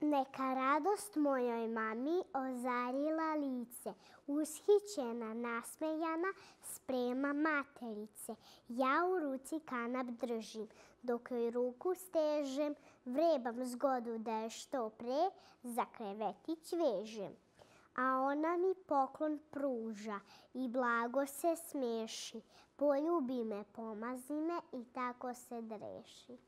Neka radost mojoj mami ozarila lice, ushićena, nasmejana, sprema materice. Ja u ruci kanap držim, dok joj ruku stežem, vrebam zgodu da je što pre za krevetić vežem. A ona mi poklon pruža i blago se smeši, poljubi me, pomazi me i tako se dreši.